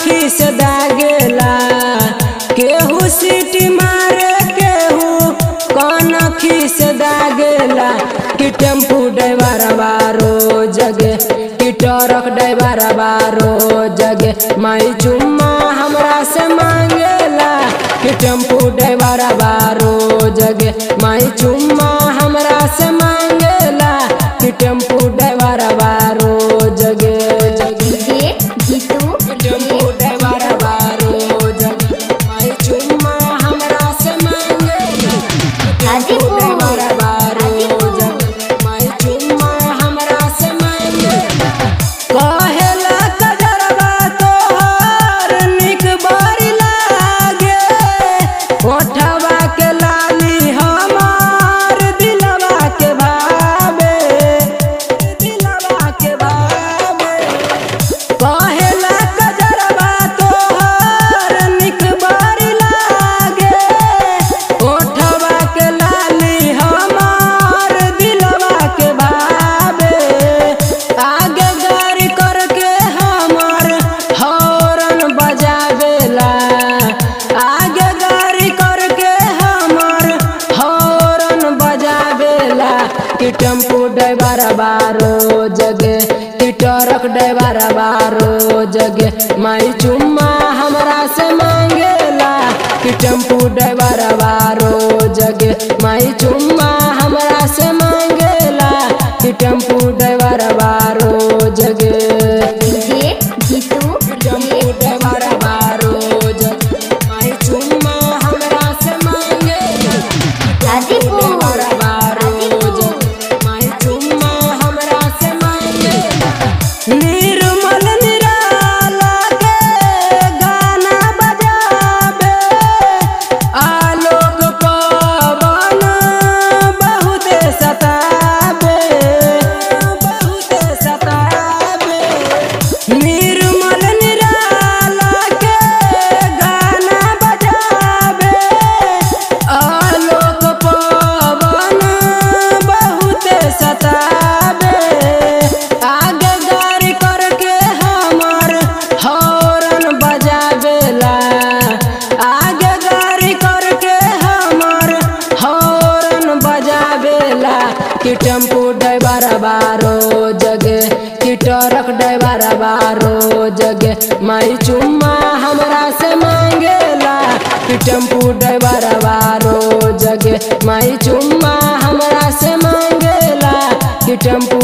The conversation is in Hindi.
कनखी से दागेला, केहू सीटी मारे केहू कनखी से दागेला? कि टेंपू ड्राइवर बारो जगे, कि ट्रक ड्राइवर बारो जगे। माई चुम्मा हमरा से मांगेला, कि टेंपू ड्राइवर बारो जगे। माई चुम्मा टेंपू ड्राइवर बारो जगे कि ट्रक ड्राइवर बारो जगे माई चुम्मा हमरा से मांगेला कि टेंपू ड्राइवर बारो जगे माई चुम्मा हमरा से मांगेला कि टेंपू ड्राइवर बारो जगे कि टेंपू ड्राइवर बारो जगे, की ट्रक ड्राइवर बारो जगे। माई चुम्मा हमरा से मांगेला की टेंपू ड्राइवर बारो जगे। माई चुम्मा हमरा से मांगेला की टेंपू